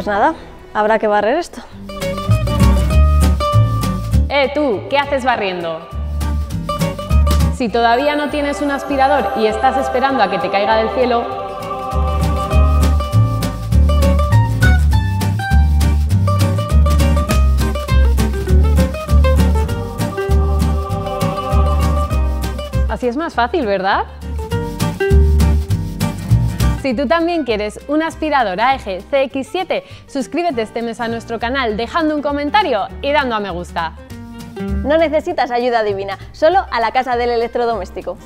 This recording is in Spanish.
Pues nada, habrá que barrer esto. Eh, tú, ¿qué haces barriendo? Si todavía no tienes un aspirador y estás esperando a que te caiga del cielo, así es más fácil, ¿verdad? Si tú también quieres un aspirador AEG CX7, suscríbete este mes a nuestro canal dejando un comentario y dando a me gusta. No necesitas ayuda divina, solo a la casa del electrodoméstico.